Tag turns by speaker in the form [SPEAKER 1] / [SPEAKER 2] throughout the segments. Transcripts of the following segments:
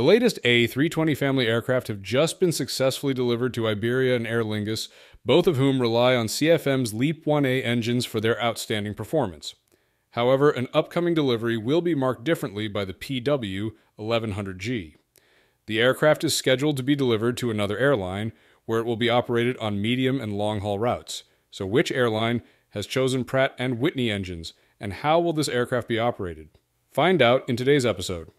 [SPEAKER 1] The latest A320 family aircraft have just been successfully delivered to Iberia and Aer Lingus, both of whom rely on CFM's LEAP 1A engines for their outstanding performance. However, an upcoming delivery will be marked differently by the PW 1100G. The aircraft is scheduled to be delivered to another airline, where it will be operated on medium and long haul routes. So, which airline has chosen Pratt and Whitney engines, and how will this aircraft be operated? Find out in today's episode.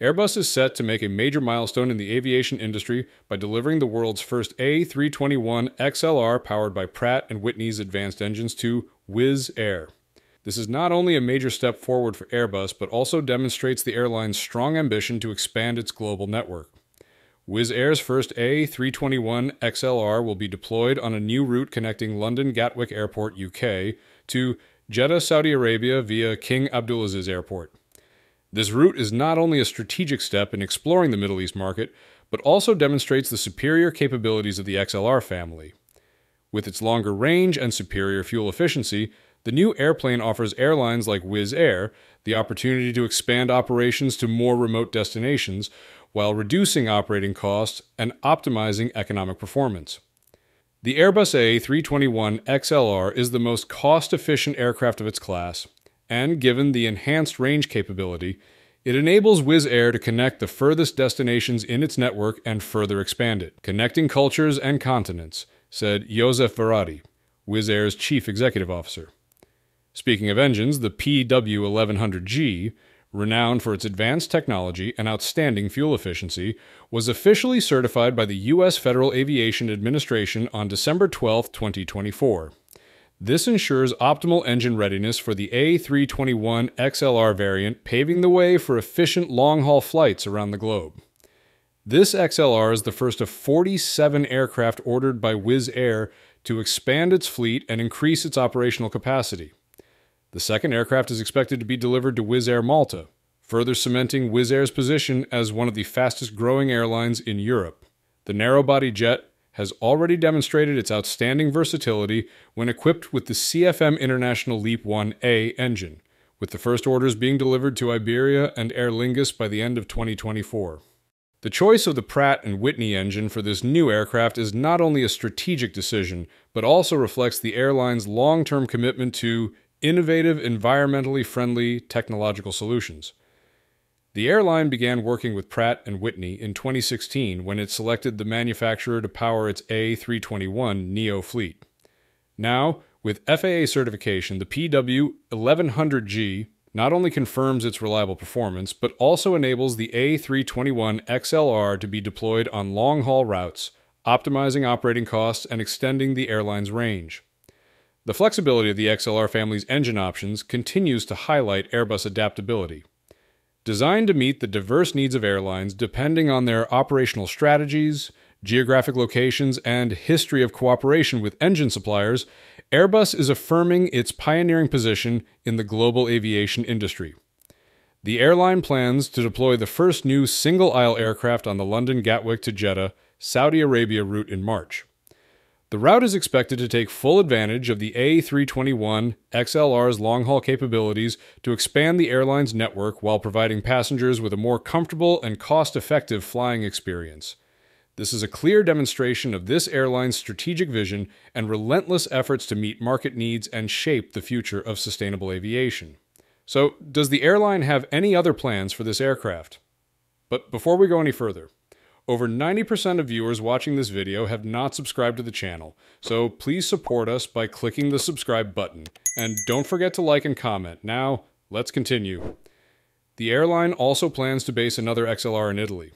[SPEAKER 1] Airbus is set to make a major milestone in the aviation industry by delivering the world's first A321 XLR powered by Pratt and Whitney's advanced engines to Wizz Air. This is not only a major step forward for Airbus, but also demonstrates the airline's strong ambition to expand its global network. Wizz Air's first A321 XLR will be deployed on a new route connecting London Gatwick Airport, UK, to Jeddah, Saudi Arabia via King Abdulaziz Airport. This route is not only a strategic step in exploring the Middle East market, but also demonstrates the superior capabilities of the XLR family. With its longer range and superior fuel efficiency, the new airplane offers airlines like Wizz Air the opportunity to expand operations to more remote destinations while reducing operating costs and optimizing economic performance. The Airbus A321 XLR is the most cost efficient aircraft of its class, and given the enhanced range capability, it enables Wizz Air to connect the furthest destinations in its network and further expand it, connecting cultures and continents, said József Váradi, Wizz Air's chief executive officer. Speaking of engines, the PW1100G, renowned for its advanced technology and outstanding fuel efficiency, was officially certified by the U.S. Federal Aviation Administration on December 12, 2024. This ensures optimal engine readiness for the A321 XLR variant, paving the way for efficient long haul flights around the globe. This XLR is the first of 47 aircraft ordered by Wizz Air to expand its fleet and increase its operational capacity. The second aircraft is expected to be delivered to Wizz Air Malta, further cementing Wizz Air's position as one of the fastest growing airlines in Europe. The narrow body jet has already demonstrated its outstanding versatility when equipped with the CFM International LEAP 1A engine, with the first orders being delivered to Iberia and Aer Lingus by the end of 2024. The choice of the Pratt and Whitney engine for this new aircraft is not only a strategic decision, but also reflects the airline's long term commitment to innovative, environmentally friendly technological solutions. The airline began working with Pratt and Whitney in 2016 when it selected the manufacturer to power its A321 Neo fleet. Now, with FAA certification, the PW 1100G not only confirms its reliable performance, but also enables the A321 XLR to be deployed on long haul routes, optimizing operating costs and extending the airline's range. The flexibility of the XLR family's engine options continues to highlight Airbus adaptability. Designed to meet the diverse needs of airlines depending on their operational strategies, geographic locations, and history of cooperation with engine suppliers, Airbus is affirming its pioneering position in the global aviation industry. The airline plans to deploy the first new single aisle aircraft on the London Gatwick to Jeddah, Saudi Arabia route in March. The route is expected to take full advantage of the A321 XLR's long haul capabilities to expand the airline's network while providing passengers with a more comfortable and cost effective flying experience. This is a clear demonstration of this airline's strategic vision and relentless efforts to meet market needs and shape the future of sustainable aviation. So, does the airline have any other plans for this aircraft? But before we go any further, over 90% of viewers watching this video have not subscribed to the channel, so please support us by clicking the subscribe button. And don't forget to like and comment. Now, let's continue. The airline also plans to base another XLR in Italy.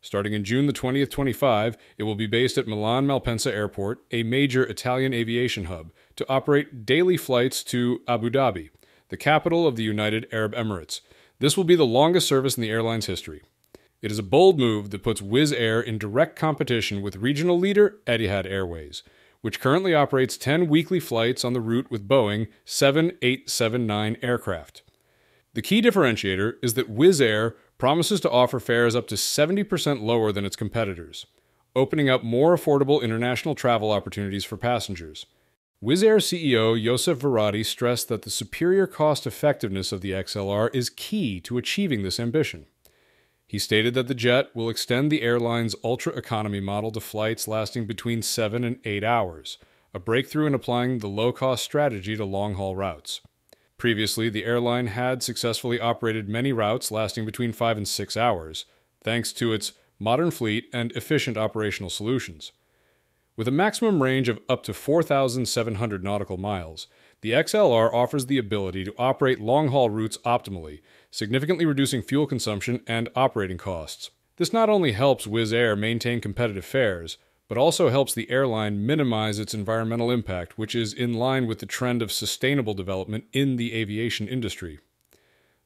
[SPEAKER 1] Starting in June the 20th, 25, it will be based at Milan Malpensa Airport, a major Italian aviation hub, to operate daily flights to Abu Dhabi, the capital of the United Arab Emirates. This will be the longest service in the airline's history. It is a bold move that puts Wizz Air in direct competition with regional leader Etihad Airways, which currently operates 10 weekly flights on the route with Boeing 7879 aircraft. The key differentiator is that Wizz Air promises to offer fares up to 70% lower than its competitors, opening up more affordable international travel opportunities for passengers. Wizz Air CEO József Váradi stressed that the superior cost effectiveness of the XLR is key to achieving this ambition. He stated that the jet will extend the airline's ultra economy model to flights lasting between 7 and 8 hours, a breakthrough in applying the low cost strategy to long haul routes. Previously, the airline had successfully operated many routes lasting between 5 and 6 hours, thanks to its modern fleet and efficient operational solutions. With a maximum range of up to 4,700 nautical miles, the XLR offers the ability to operate long haul routes optimally, significantly reducing fuel consumption and operating costs. This not only helps Wizz Air maintain competitive fares, but also helps the airline minimize its environmental impact, which is in line with the trend of sustainable development in the aviation industry.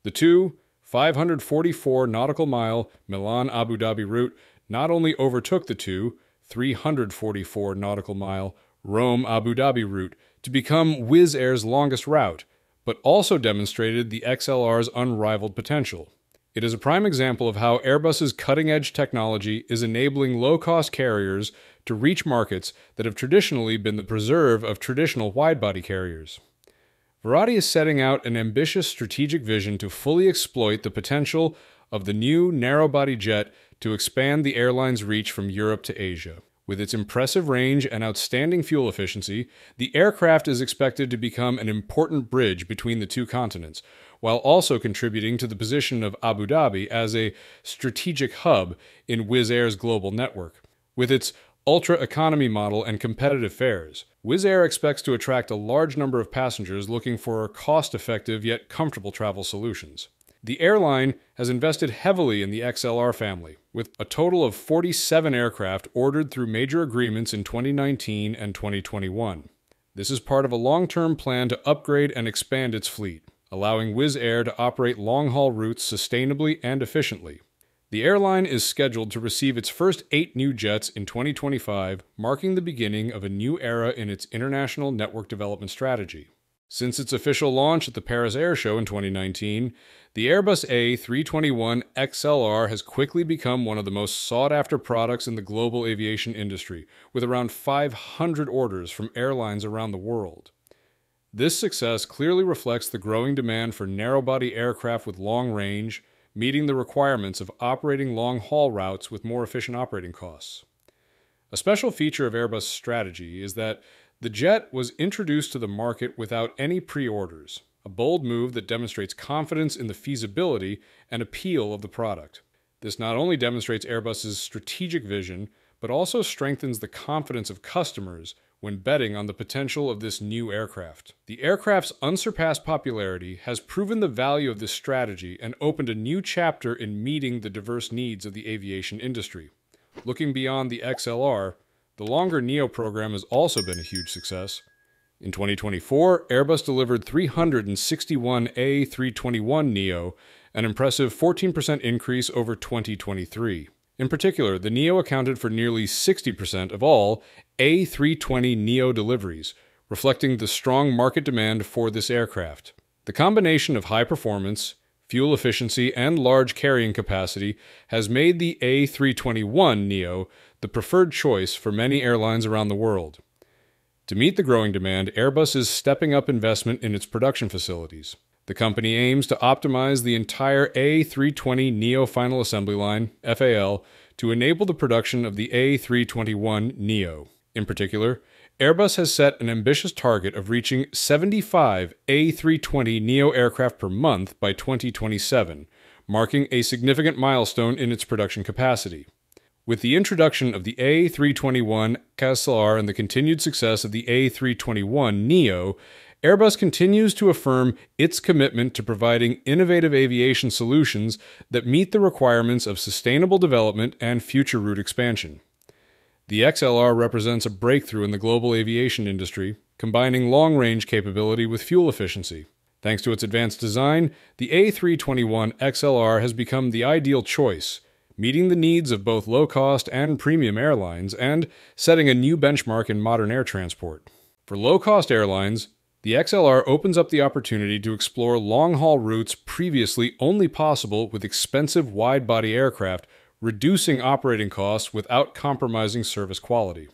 [SPEAKER 1] The two 544 nautical mile Milan Abu Dhabi route not only overtook the two 344 nautical mile Rome Abu Dhabi route to become Wizz Air's longest route, but also demonstrated the XLR's unrivaled potential. It is a prime example of how Airbus's cutting edge technology is enabling low cost carriers to reach markets that have traditionally been the preserve of traditional wide body carriers. Varadi is setting out an ambitious strategic vision to fully exploit the potential of the new narrow body jet to expand the airline's reach from Europe to Asia. With its impressive range and outstanding fuel efficiency, the aircraft is expected to become an important bridge between the two continents, while also contributing to the position of Abu Dhabi as a strategic hub in Wizz Air's global network. With its ultra economy model and competitive fares, Wizz Air expects to attract a large number of passengers looking for cost effective yet comfortable travel solutions. The airline has invested heavily in the XLR family, with a total of 47 aircraft ordered through major agreements in 2019 and 2021. This is part of a long term plan to upgrade and expand its fleet, allowing Wizz Air to operate long haul routes sustainably and efficiently. The airline is scheduled to receive its first eight new jets in 2025, marking the beginning of a new era in its international network development strategy. Since its official launch at the Paris Air Show in 2019, the Airbus A321 XLR has quickly become one of the most sought after products in the global aviation industry, with around 500 orders from airlines around the world. This success clearly reflects the growing demand for narrow body aircraft with long range, meeting the requirements of operating long haul routes with more efficient operating costs. A special feature of Airbus' strategy is that the jet was introduced to the market without any pre orders, a bold move that demonstrates confidence in the feasibility and appeal of the product. This not only demonstrates Airbus's strategic vision, but also strengthens the confidence of customers when betting on the potential of this new aircraft. The aircraft's unsurpassed popularity has proven the value of this strategy and opened a new chapter in meeting the diverse needs of the aviation industry. Looking beyond the XLR, the longer NEO program has also been a huge success. In 2024, Airbus delivered 361 A321 NEO, an impressive 14% increase over 2023. In particular, the NEO accounted for nearly 60% of all A320 NEO deliveries, reflecting the strong market demand for this aircraft. The combination of high performance, fuel efficiency, and large carrying capacity has made the A321 NEO the preferred choice for many airlines around the world. To meet the growing demand, Airbus is stepping up investment in its production facilities. The company aims to optimize the entire A320 Neo final assembly line, FAL, to enable the production of the A321 Neo. In particular, Airbus has set an ambitious target of reaching 75 A320 Neo aircraft per month by 2027, marking a significant milestone in its production capacity. With the introduction of the A321 XLR and the continued success of the A321 Neo, Airbus continues to affirm its commitment to providing innovative aviation solutions that meet the requirements of sustainable development and future route expansion. The XLR represents a breakthrough in the global aviation industry, combining long range capability with fuel efficiency. Thanks to its advanced design, the A321 XLR has become the ideal choice meeting the needs of both low cost and premium airlines, and setting a new benchmark in modern air transport. For low cost airlines, the XLR opens up the opportunity to explore long haul routes previously only possible with expensive wide body aircraft, reducing operating costs without compromising service quality.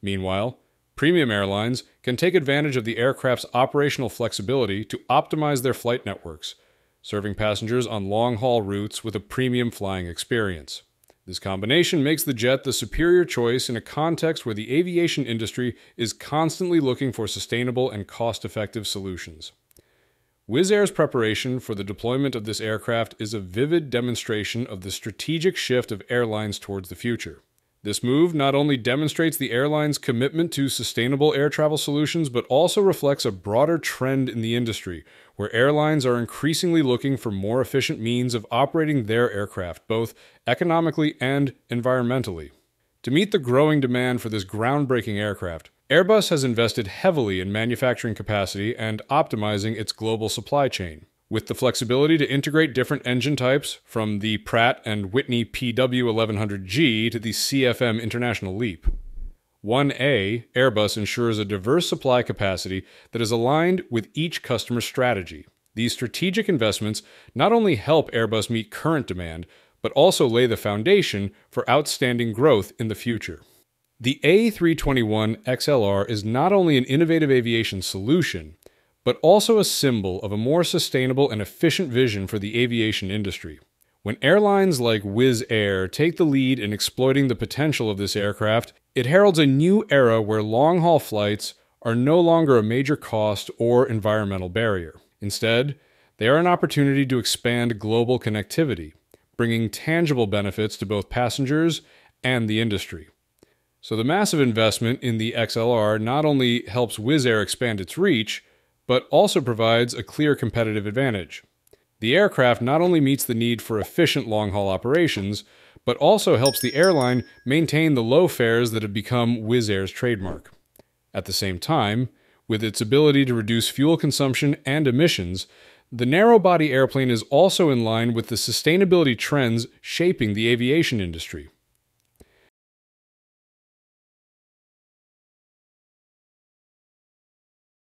[SPEAKER 1] Meanwhile, premium airlines can take advantage of the aircraft's operational flexibility to optimize their flight networks, serving passengers on long haul routes with a premium flying experience. This combination makes the jet the superior choice in a context where the aviation industry is constantly looking for sustainable and cost effective solutions. Wizz Air's preparation for the deployment of this aircraft is a vivid demonstration of the strategic shift of airlines towards the future. This move not only demonstrates the airline's commitment to sustainable air travel solutions, but also reflects a broader trend in the industry, where airlines are increasingly looking for more efficient means of operating their aircraft, both economically and environmentally. To meet the growing demand for this groundbreaking aircraft, Airbus has invested heavily in manufacturing capacity and optimizing its global supply chain with the flexibility to integrate different engine types from the Pratt and Whitney PW1100G to the CFM International LEAP. 1A, Airbus ensures a diverse supply capacity that is aligned with each customer's strategy. These strategic investments not only help Airbus meet current demand, but also lay the foundation for outstanding growth in the future. The A321 XLR is not only an innovative aviation solution, but also a symbol of a more sustainable and efficient vision for the aviation industry. When airlines like Wizz Air take the lead in exploiting the potential of this aircraft, it heralds a new era where long haul flights are no longer a major cost or environmental barrier. Instead, they are an opportunity to expand global connectivity, bringing tangible benefits to both passengers and the industry. So, the massive investment in the XLR not only helps Wizz Air expand its reach, but also provides a clear competitive advantage. The aircraft not only meets the need for efficient long haul operations, but also helps the airline maintain the low fares that have become Wizz Air's trademark. At the same time, with its ability to reduce fuel consumption and emissions, the narrow body airplane is also in line with the sustainability trends shaping the aviation industry.